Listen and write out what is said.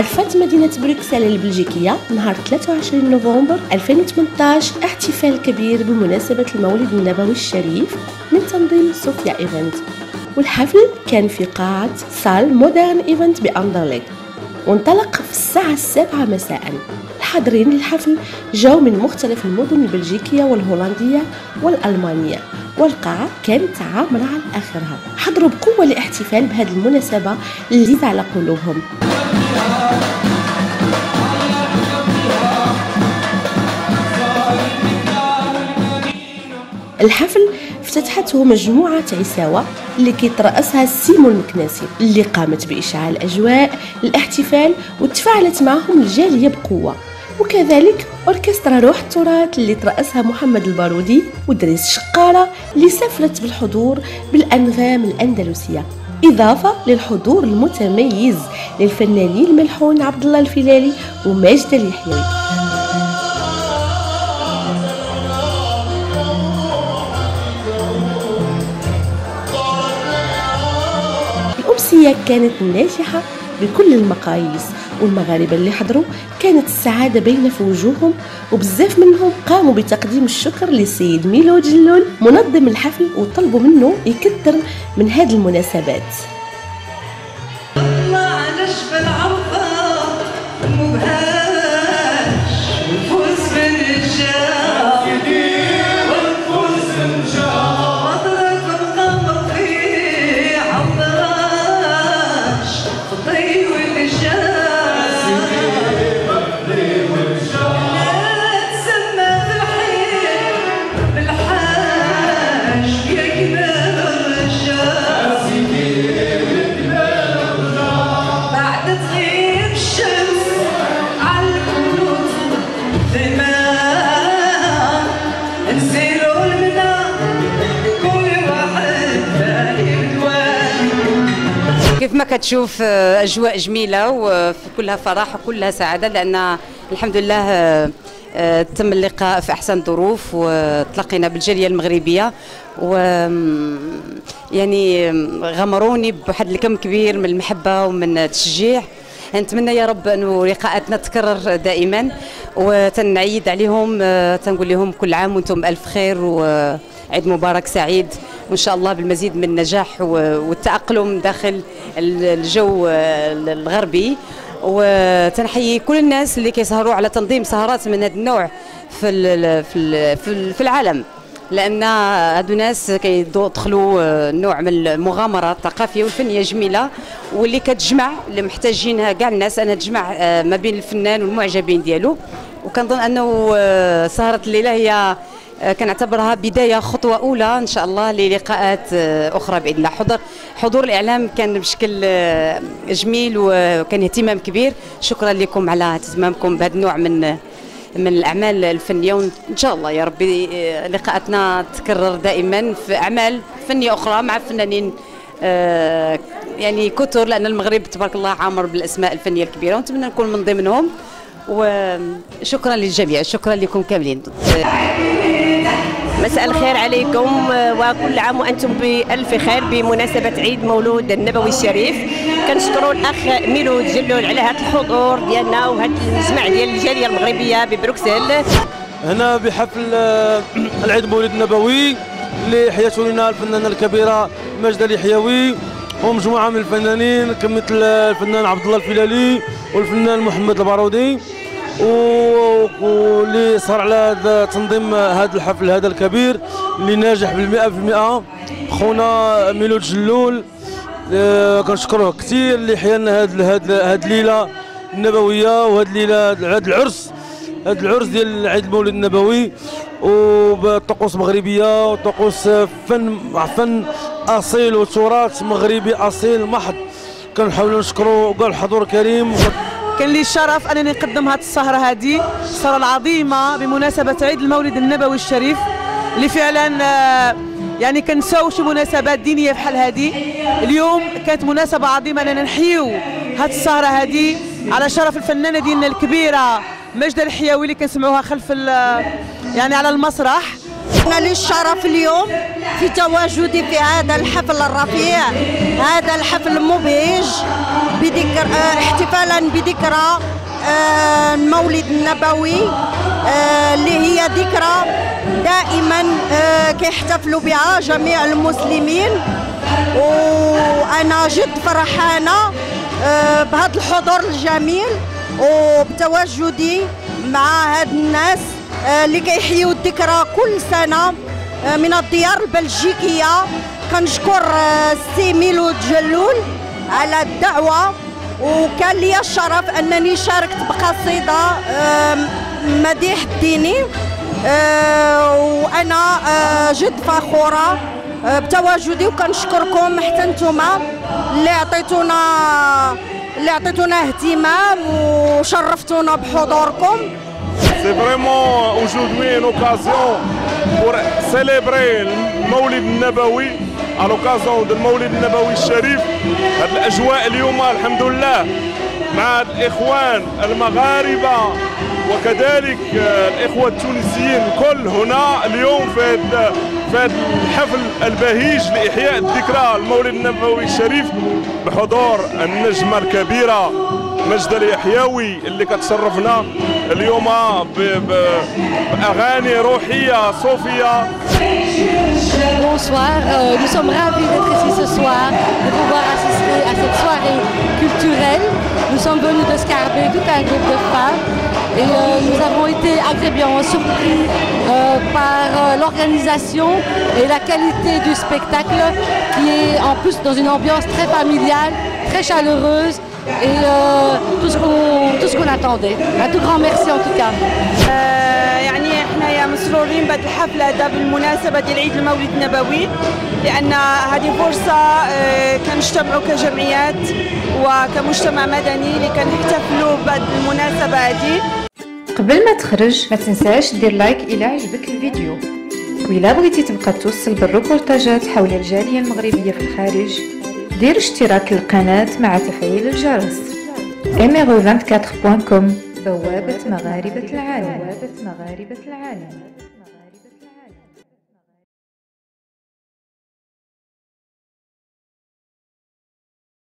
عرفت مدينة بروكسل البلجيكية؟ نهار 23 نوفمبر 2018 احتفال كبير بمناسبة المولد النبوي الشريف من تنظيم Sofia Event. والحفل كان في قاعة Salle Modern Event بأندرليك. وانطلق في الساعة السابعة مساء. الحاضرين للحفل جاوا من مختلف المدن البلجيكية والهولندية والألمانية. والقاعة كانت عامرة على آخرها. حضروا بقوة الاحتفال بهذه المناسبة اللي على قلوبهم. الحفل افتتحته مجموعة عساوة اللي كيترأسها سيمون المكناسي اللي قامت بإشعال أجواء الاحتفال وتفاعلت معهم الجالية بقوة. وكذلك أوركسترا روح التراث اللي ترأسها محمد البارودي ودريس شقارة اللي سافرت بالحضور بالأنغام الأندلسية. إضافة للحضور المتميز للفنانين الملحون عبد الله الفلالي وماجد اليحيوي. الأمسية كانت ناجحة بكل المقاييس والمغاربة اللي حضروا كانت السعادة باينة في وجوههم وبزاف منهم قاموا بتقديم الشكر للسيد ميلو جلول منظم الحفل وطلبوا منه يكثر من هذه المناسبات. كتشوف آه، أجواء جميلة وكلها فرح وكلها سعادة لأن الحمد لله آه، آه، تم اللقاء في أحسن ظروف وتلقينا بالجالية المغربية. و يعني غمروني بواحد الكم كبير من المحبة ومن التشجيع. نتمنى يا رب أنه لقاءاتنا تكرر دائما وتنعيد عليهم تنقول لهم كل عام وأنتم ألف خير وعيد مبارك سعيد. وإن شاء الله بالمزيد من النجاح والتأقلم داخل الجو الغربي. وتنحيي كل الناس اللي كيسهروا على تنظيم سهرات من هذا النوع في في العالم. لأن هادو ناس كيدخلوا نوع من المغامرة الثقافية والفنية جميلة. واللي كتجمع اللي محتاجينها كاع الناس انها تجمع آه، ما بين الفنان والمعجبين ديالو. وكنظن أنه آه، سهرة الليلة هي آه، كنعتبرها بداية خطوة أولى إن شاء الله للقاءات آه، أخرى بإذن الله. حضور حضور الإعلام كان بشكل آه، جميل وكان اهتمام كبير. شكرا لكم على اهتمامكم بهذا النوع من من الأعمال الفنية. وإن شاء الله يا ربي لقاءاتنا تكرر دائما في أعمال فنية أخرى مع فنانين يعني كثر لأن المغرب تبارك الله عامر بالأسماء الفنية الكبيرة. ونتمنى نكون من ضمنهم. وشكرا للجميع. شكرا لكم كاملين. مساء الخير عليكم. وكل عام وأنتم بألف خير بمناسبة عيد مولود النبوي الشريف. كنشكروا الأخ ميلود جلول على هذا الحضور ديالنا وهذا الجمع ديال الجالية المغربية ببروكسل. هنا بحفل العيد مولد النبوي اللي حياته لنا الفنانة الكبيرة ماجدة اليحيوي. ومجموعه من الفنانين كمثل الفنان عبد الله الفلالي والفنان محمد البارودي واللي صار على هذا تنظيم هذا الحفل هذا الكبير اللي ناجح بالمئة في المئة. خونا ميلود جلول آه كنشكروه كثير اللي حيانا هاد هاد هاد الليلة النبوية وهاد الليلة هاد العرس. هاد العرس ديال عيد المولد النبوي. وبطقوس مغربية وطقوس فن فن أصيل وتراث مغربي أصيل محض. كنحاولوا نشكروا كاع الحضور الكريم. كان لي الشرف أنني نقدم هذه السهرة هذه السهرة العظيمة بمناسبة عيد المولد النبوي الشريف اللي فعلا آه، يعني كنساو شي مناسبات دينية بحال هذه. اليوم كانت مناسبة عظيمة أننا نحيو هذه السهرة هذه على شرف الفنانة ديالنا الكبيرة مجد الحيوي اللي كنسمعوها خلف يعني على المسرح. لي الشرف اليوم في تواجدي في هذا الحفل الرفيع هذا الحفل المبهج بذكر آه، احتفالا بذكرى آه، المولد النبوي آه، اللي هي ذكرى دائما كيحتفلوا بها جميع المسلمين. وأنا جد فرحانة بهذا الحضور الجميل وبتواجدي مع هاد الناس. اللي كيحيوا الذكرى كل سنة آه، من الديار البلجيكية. كنشكر السي آه، ميلود جلول على الدعوة. وكان لي الشرف أنني شاركت بقصيدة مديح الديني. آه، وأنا جد فخورة بتواجدي. وكنشكركم حتى نتوما اللي عطيتونا اللي عطيتونا اهتمام وشرفتونا بحضوركم. C'est vraiment aujourd'hui une occasion pour célébrer le Maulid Nabawi à l'occasion du Maulid Nabawi الشريف هذه الاجواء اليوم الحمد لله مع الاخوان المغاربه وكذلك الاخوه التونسيين الكل هنا اليوم في في هذا الحفل البهيج لاحياء الذكرى المولد النبوي الشريف بحضور النجمه الكبيره مجد اليحيوي اللي كتشرفنا اليوم باغاني روحيه صوفيه Bonsoir, euh, nous sommes ravis d'être ici ce soir, de pouvoir assister à cette soirée culturelle. Nous sommes venus de Scarbet, tout un groupe de femmes, et euh, nous avons été agréablement surpris euh, par euh, l'organisation et la qualité du spectacle qui est en plus dans une ambiance très familiale, très chaleureuse et euh, tout ce qu'on tout ce qu'on attendait. Un tout grand merci en tout cas. يعني احنا مسرورين بهذه الحفله هذا بالمناسبه ديال عيد المولد النبوي لان هذه فرصه كنجتمعوا كجمعيات وكمجتمع مدني اللي كنحتفلوا بهذه المناسبه هذه قبل ما تخرج ما تنساش دير لايك إلى عجبك الفيديو. وإلا بغيتي تبقى توصل بالروبورتاجات حول الجالية المغربية في الخارج دير اشتراك للقناة مع تفعيل الجرس. Emero24.com بوابة مغاربة العالم بوابة مغاربة العالم.